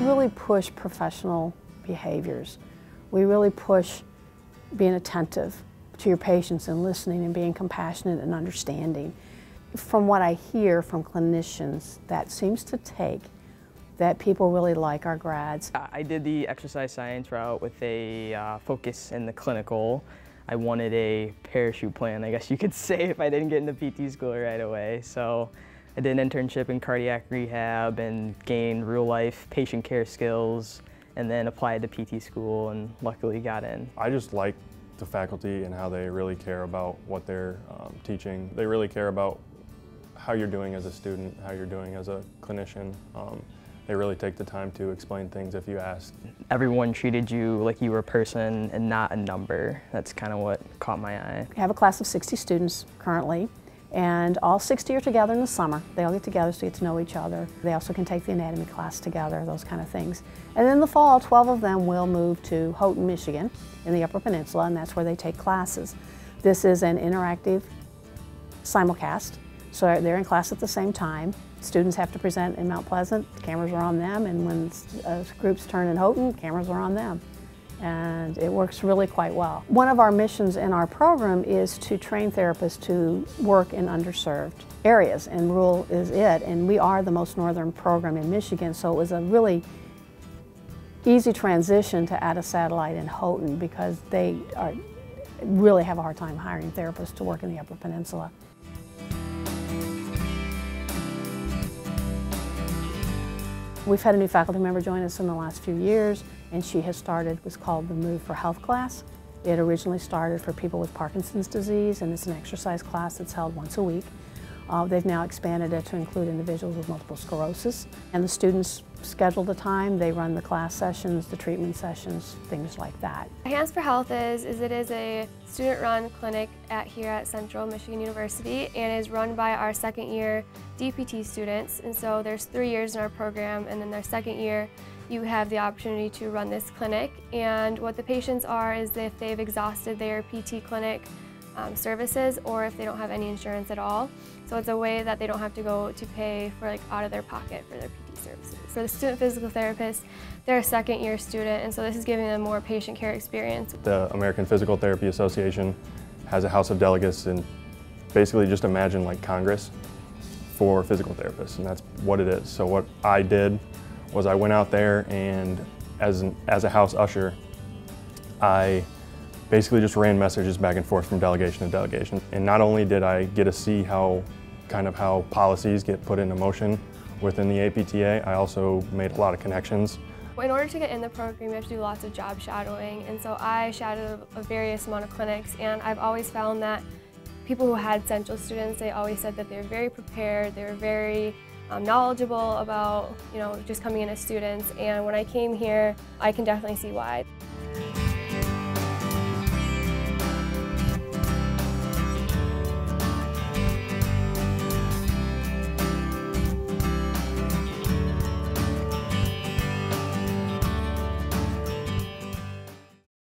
really push professional behaviors. We really push being attentive to your patients and listening and being compassionate and understanding. From what I hear from clinicians, that seems to take that people really like our grads. I did the exercise science route with a uh, focus in the clinical. I wanted a parachute plan, I guess you could say, if I didn't get into PT school right away. So I did an internship in cardiac rehab and gained real life patient care skills and then applied to PT school and luckily got in. I just like the faculty and how they really care about what they're um, teaching. They really care about how you're doing as a student, how you're doing as a clinician. Um, they really take the time to explain things if you ask. Everyone treated you like you were a person and not a number. That's kind of what caught my eye. We have a class of 60 students currently, and all 60 are together in the summer. They all get together to get to know each other. They also can take the anatomy class together, those kind of things. And in the fall, 12 of them will move to Houghton, Michigan in the Upper Peninsula, and that's where they take classes. This is an interactive simulcast, so they're in class at the same time. Students have to present in Mount Pleasant, cameras are on them, and when uh, groups turn in Houghton, cameras are on them. And it works really quite well. One of our missions in our program is to train therapists to work in underserved areas, and rural is it. And we are the most northern program in Michigan, so it was a really easy transition to add a satellite in Houghton because they are, really have a hard time hiring therapists to work in the Upper Peninsula. We've had a new faculty member join us in the last few years, and she has started what's called the Move for Health class. It originally started for people with Parkinson's disease, and it's an exercise class that's held once a week. Uh, they've now expanded it to include individuals with multiple sclerosis. And the students schedule the time, they run the class sessions, the treatment sessions, things like that. Hands for Health is, is it is a student-run clinic at here at Central Michigan University and is run by our second year DPT students. And so there's three years in our program and then their second year you have the opportunity to run this clinic. And what the patients are is if they've exhausted their PT clinic um, services or if they don't have any insurance at all. So it's a way that they don't have to go to pay for like out of their pocket for their PT services. For the student physical therapist, they're a second year student and so this is giving them more patient care experience. The American Physical Therapy Association has a House of Delegates and basically just imagine like Congress for physical therapists and that's what it is. So what I did was I went out there and as, an, as a house usher, I basically just ran messages back and forth from delegation to delegation. And not only did I get to see how kind of how policies get put into motion within the APTA, I also made a lot of connections. In order to get in the program, you have to do lots of job shadowing, and so I shadowed a various amount of clinics, and I've always found that people who had Central students, they always said that they were very prepared, they were very um, knowledgeable about, you know, just coming in as students, and when I came here, I can definitely see why.